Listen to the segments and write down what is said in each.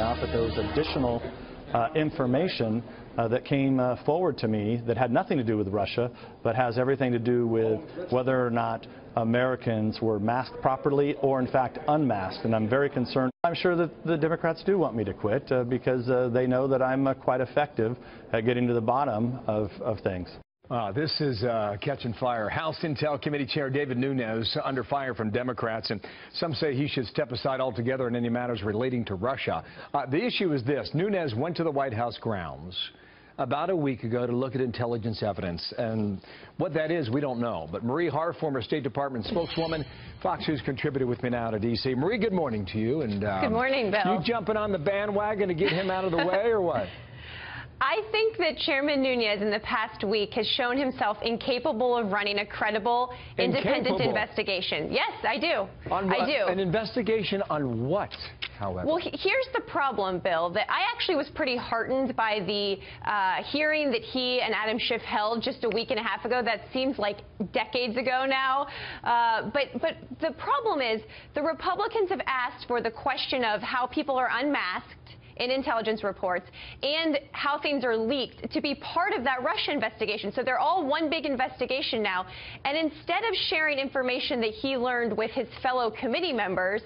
out that there was additional uh, information uh, that came uh, forward to me that had nothing to do with Russia, but has everything to do with whether or not Americans were masked properly or, in fact, unmasked. And I'm very concerned. I'm sure that the Democrats do want me to quit uh, because uh, they know that I'm uh, quite effective at getting to the bottom of, of things. Uh, this is uh, catching fire. House Intel Committee Chair Devin Nunes under fire from Democrats, and some say he should step aside altogether in any matters relating to Russia. Uh, the issue is this. Nunes went to the White House grounds about a week ago to look at intelligence evidence. And what that is, we don't know. But Marie Harf, former State Department spokeswoman, Fox News contributed with me now to D.C. Marie, good morning to you. And um, Good morning, Bill. You jumping on the bandwagon to get him out of the way or what? I think that Chairman Nunes in the past week has shown himself incapable of running a credible, independent incapable. investigation. Yes, I do. On, I do. An investigation on what? However. Well, here's the problem, Bill, that I actually was pretty heartened by the uh, hearing that he and Adam Schiff held just a week and a half ago. That seems like decades ago now. Uh, but, but the problem is the Republicans have asked for the question of how people are unmasked in intelligence reports and how things are leaked to be part of that Russia investigation. So they're all one big investigation now. And instead of sharing information that he learned with his fellow committee members,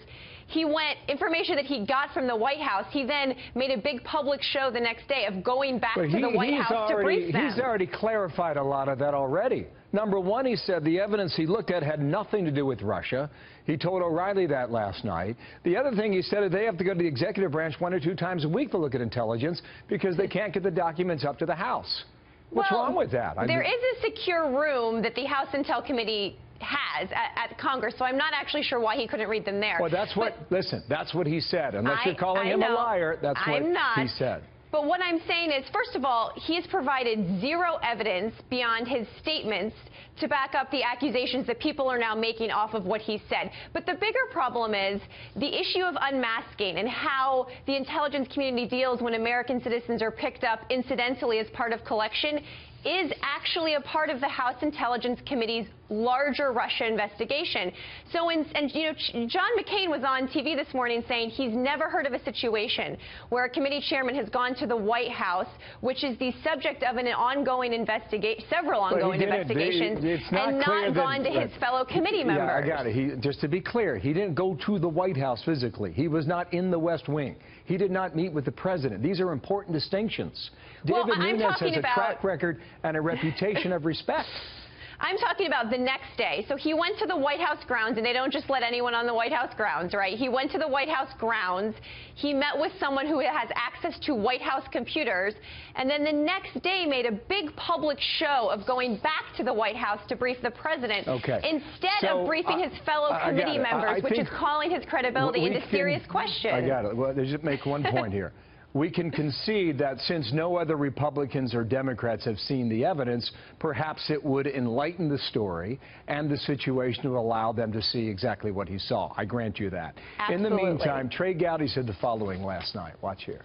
he went information that he got from the White House. He then made a big public show the next day of going back to the White House already, to brief them. He's already clarified a lot of that already. Number one, he said the evidence he looked at had nothing to do with Russia. He told O'Reilly that last night. The other thing he said is they have to go to the executive branch one or two times a week to look at intelligence because they can't get the documents up to the House. What's well, wrong with that? There is a secure room that the House Intel Committee has at, at, Congress, so I'm not actually sure why he couldn't read them there. Well, that's what, but, listen, that's what he said. Unless I, you're calling I him know. a liar, that's what I'm not. he said. But what I'm saying is, first of all, he has provided zero evidence beyond his statements to back up the accusations that people are now making off of what he said. But the bigger problem is the issue of unmasking and how the intelligence community deals when American citizens are picked up incidentally as part of collection is actually a part of the House Intelligence Committee's larger Russia investigation. So, in, and you know, John McCain was on TV this morning saying he's never heard of a situation where a committee chairman has gone to the White House, which is the subject of an ongoing investigation, several ongoing investigations, not and not gone that, to his fellow committee members. Yeah, I got it. He, just to be clear, he didn't go to the White House physically. He was not in the West Wing. He did not meet with the president. These are important distinctions. Devin I'm Nunes has a about... track record and a reputation of respect. I'm talking about the next day. So he went to the White House grounds, and they don't just let anyone on the White House grounds, right? He went to the White House grounds. He met with someone who has access to White House computers, and then the next day made a big public show of going back to the White House to brief the president okay. instead so, of briefing uh, his fellow committee members, I which is calling his credibility into can, serious question. I got it. Well, just make one point here we can concede that since no other Republicans or Democrats have seen the evidence, perhaps it would enlighten the story and the situation to allow them to see exactly what he saw. I grant you that. Absolutely. In the meantime, Trey Gowdy said the following last night. Watch here.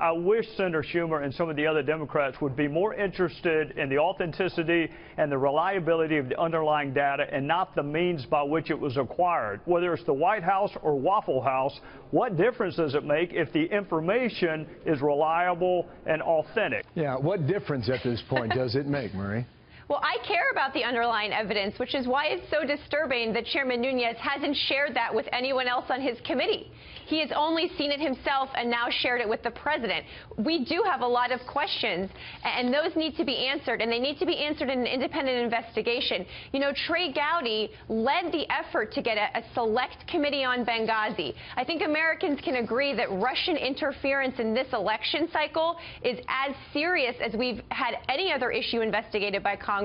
I wish Senator Schumer and some of the other Democrats would be more interested in the authenticity and the reliability of the underlying data and not the means by which it was acquired. Whether it's the White House or Waffle House, what difference does it make if the information is reliable and authentic? Yeah, what difference at this point does it make, Marie? Well, I care about the underlying evidence, which is why it's so disturbing that Chairman Nunes hasn't shared that with anyone else on his committee. He has only seen it himself and now shared it with the president. We do have a lot of questions, and those need to be answered, and they need to be answered in an independent investigation. You know, Trey Gowdy led the effort to get a, a select committee on Benghazi. I think Americans can agree that Russian interference in this election cycle is as serious as we've had any other issue investigated by Congress.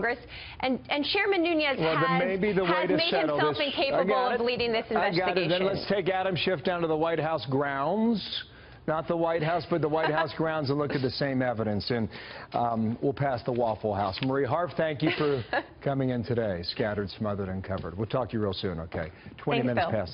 And, and Chairman Nunes well, has, maybe the has made himself this. incapable of leading this investigation. I got it. Then let's take Adam Schiff down to the White House grounds not the White House, but the White House grounds and look at the same evidence. And um, we'll pass the Waffle House. Marie Harf, thank you for coming in today. Scattered, smothered, and covered. We'll talk to you real soon, okay? 20 Thanks, minutes Bill. past the